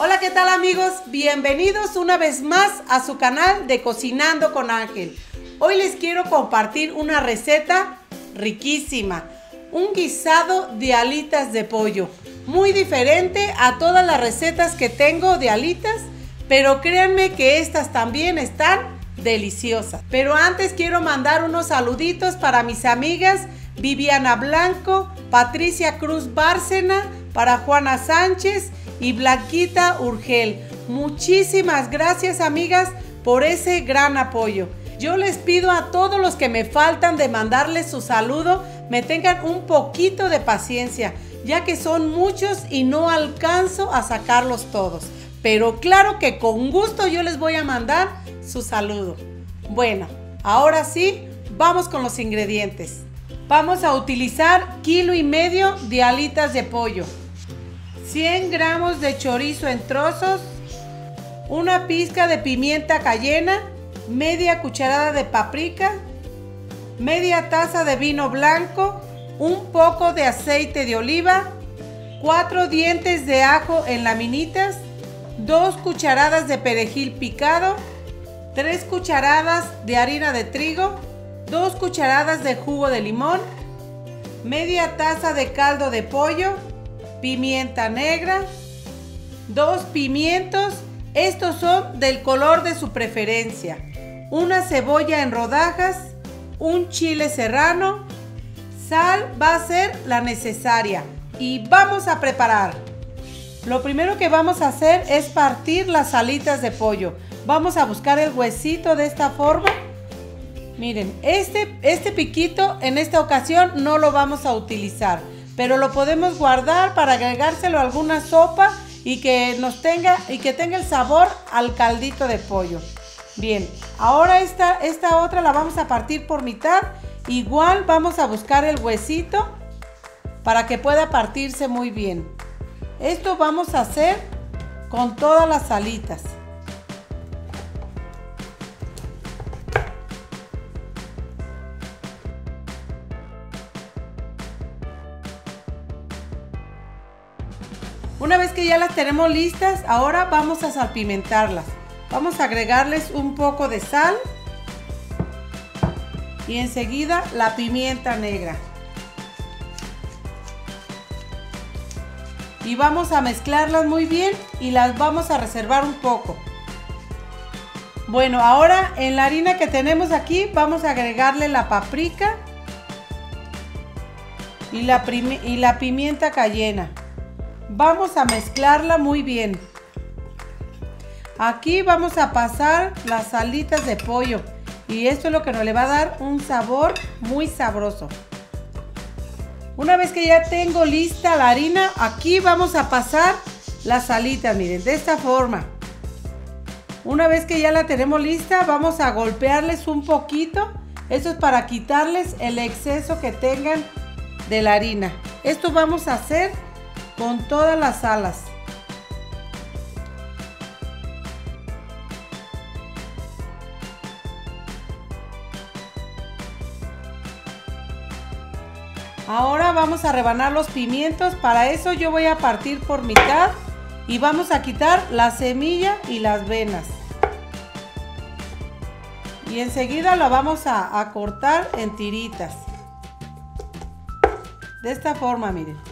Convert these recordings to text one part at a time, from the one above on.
Hola, ¿qué tal amigos? Bienvenidos una vez más a su canal de Cocinando con Ángel. Hoy les quiero compartir una receta riquísima, un guisado de alitas de pollo. Muy diferente a todas las recetas que tengo de alitas, pero créanme que estas también están deliciosas. Pero antes quiero mandar unos saluditos para mis amigas Viviana Blanco, Patricia Cruz Bárcena, para Juana Sánchez y Blanquita Urgel. Muchísimas gracias amigas por ese gran apoyo. Yo les pido a todos los que me faltan de mandarles su saludo, me tengan un poquito de paciencia, ya que son muchos y no alcanzo a sacarlos todos. Pero claro que con gusto yo les voy a mandar su saludo. Bueno, ahora sí, vamos con los ingredientes. Vamos a utilizar kilo y medio de alitas de pollo, 100 gramos de chorizo en trozos, una pizca de pimienta cayena, media cucharada de paprika, media taza de vino blanco, un poco de aceite de oliva, 4 dientes de ajo en laminitas, 2 cucharadas de perejil picado, 3 cucharadas de harina de trigo, 2 cucharadas de jugo de limón, media taza de caldo de pollo, pimienta negra, 2 pimientos, estos son del color de su preferencia, una cebolla en rodajas, un chile serrano, sal va a ser la necesaria y vamos a preparar. Lo primero que vamos a hacer es partir las alitas de pollo. Vamos a buscar el huesito de esta forma. Miren, este, este piquito en esta ocasión no lo vamos a utilizar, pero lo podemos guardar para agregárselo a alguna sopa y que nos tenga y que tenga el sabor al caldito de pollo. Bien, ahora esta, esta otra la vamos a partir por mitad. Igual vamos a buscar el huesito para que pueda partirse muy bien. Esto vamos a hacer con todas las alitas. Una vez que ya las tenemos listas, ahora vamos a salpimentarlas. Vamos a agregarles un poco de sal y enseguida la pimienta negra. Y vamos a mezclarlas muy bien y las vamos a reservar un poco. Bueno, ahora en la harina que tenemos aquí vamos a agregarle la paprika y la, y la pimienta cayena. Vamos a mezclarla muy bien. Aquí vamos a pasar las alitas de pollo. Y esto es lo que nos le va a dar un sabor muy sabroso. Una vez que ya tengo lista la harina, aquí vamos a pasar las alitas, miren, de esta forma. Una vez que ya la tenemos lista, vamos a golpearles un poquito. Eso es para quitarles el exceso que tengan de la harina. Esto vamos a hacer con todas las alas. Ahora vamos a rebanar los pimientos. Para eso yo voy a partir por mitad y vamos a quitar la semilla y las venas. Y enseguida la vamos a, a cortar en tiritas. De esta forma, miren.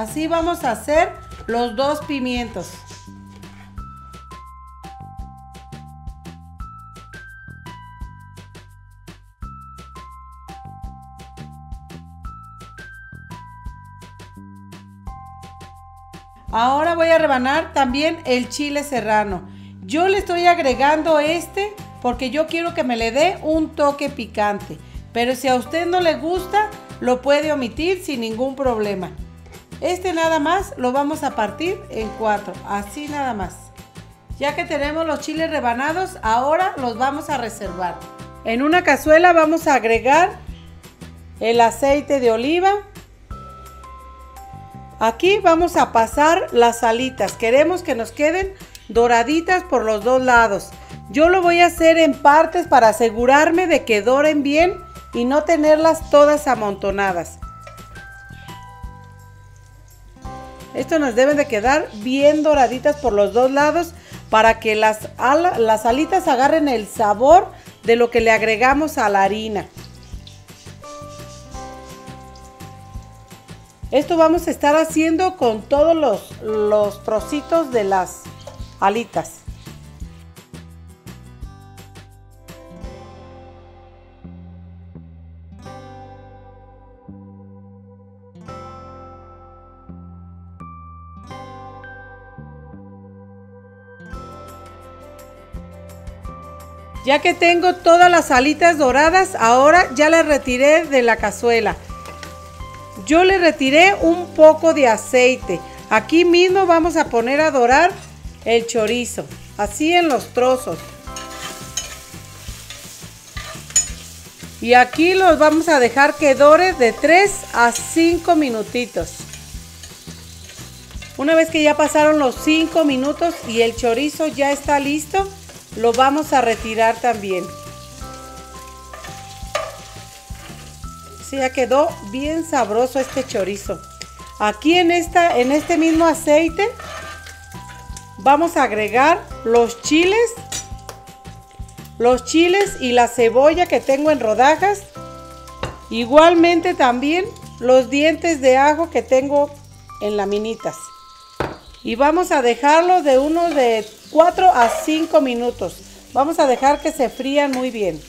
Así vamos a hacer los dos pimientos. Ahora voy a rebanar también el chile serrano. Yo le estoy agregando este porque yo quiero que me le dé un toque picante. Pero si a usted no le gusta, lo puede omitir sin ningún problema. Este nada más lo vamos a partir en cuatro, así nada más. Ya que tenemos los chiles rebanados, ahora los vamos a reservar. En una cazuela vamos a agregar el aceite de oliva. Aquí vamos a pasar las alitas. Queremos que nos queden doraditas por los dos lados. Yo lo voy a hacer en partes para asegurarme de que doren bien y no tenerlas todas amontonadas. Esto nos deben de quedar bien doraditas por los dos lados para que las, las alitas agarren el sabor de lo que le agregamos a la harina. Esto vamos a estar haciendo con todos los, los trocitos de las alitas. Ya que tengo todas las alitas doradas, ahora ya las retiré de la cazuela. Yo le retiré un poco de aceite. Aquí mismo vamos a poner a dorar el chorizo, así en los trozos. Y aquí los vamos a dejar que dore de 3 a 5 minutitos. Una vez que ya pasaron los 5 minutos y el chorizo ya está listo, lo vamos a retirar también. Sí, ya quedó bien sabroso este chorizo. Aquí en, esta, en este mismo aceite vamos a agregar los chiles, los chiles y la cebolla que tengo en rodajas. Igualmente también los dientes de ajo que tengo en laminitas. Y vamos a dejarlo de unos de 4 a 5 minutos. Vamos a dejar que se frían muy bien.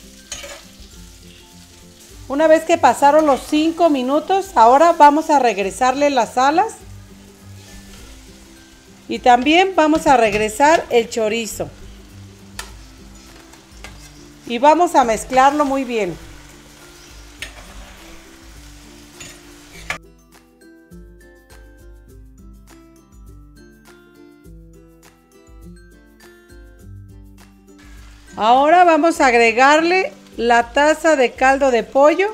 Una vez que pasaron los 5 minutos, ahora vamos a regresarle las alas. Y también vamos a regresar el chorizo. Y vamos a mezclarlo muy bien. Ahora vamos a agregarle la taza de caldo de pollo.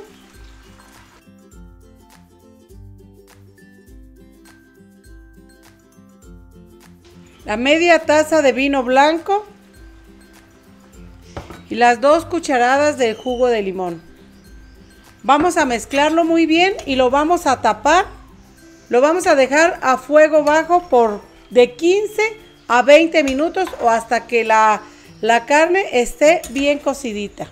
La media taza de vino blanco. Y las dos cucharadas del jugo de limón. Vamos a mezclarlo muy bien y lo vamos a tapar. Lo vamos a dejar a fuego bajo por de 15 a 20 minutos o hasta que la la carne esté bien cocidita.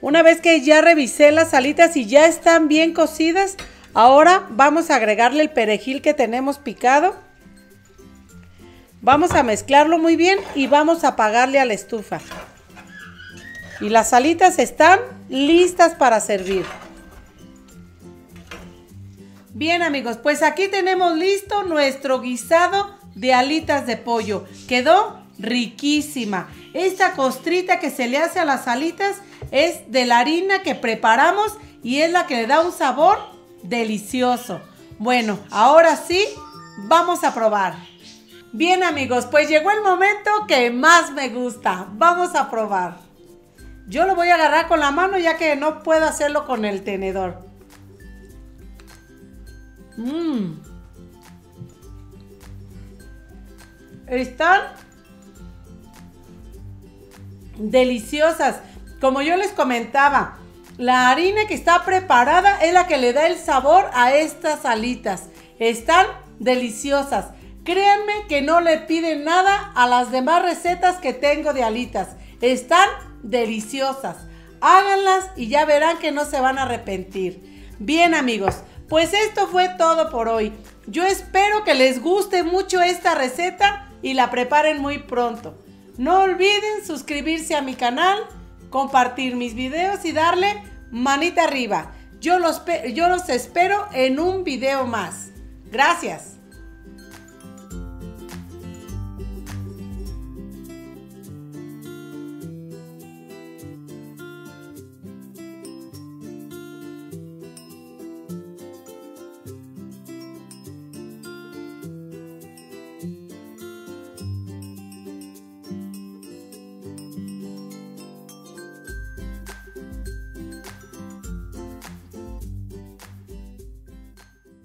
Una vez que ya revisé las alitas y ya están bien cocidas, ahora vamos a agregarle el perejil que tenemos picado. Vamos a mezclarlo muy bien y vamos a apagarle a la estufa. Y las alitas están listas para servir. Bien amigos, pues aquí tenemos listo nuestro guisado de alitas de pollo. Quedó riquísima. Esta costrita que se le hace a las alitas es de la harina que preparamos y es la que le da un sabor delicioso. Bueno, ahora sí, vamos a probar. Bien amigos, pues llegó el momento que más me gusta. Vamos a probar. Yo lo voy a agarrar con la mano ya que no puedo hacerlo con el tenedor. Mmm. Están deliciosas. Como yo les comentaba, la harina que está preparada es la que le da el sabor a estas alitas. Están deliciosas. Créanme que no le piden nada a las demás recetas que tengo de alitas. Están deliciosas. Háganlas y ya verán que no se van a arrepentir. Bien amigos, pues esto fue todo por hoy. Yo espero que les guste mucho esta receta y la preparen muy pronto. No olviden suscribirse a mi canal, compartir mis videos y darle manita arriba. Yo los, yo los espero en un video más. Gracias.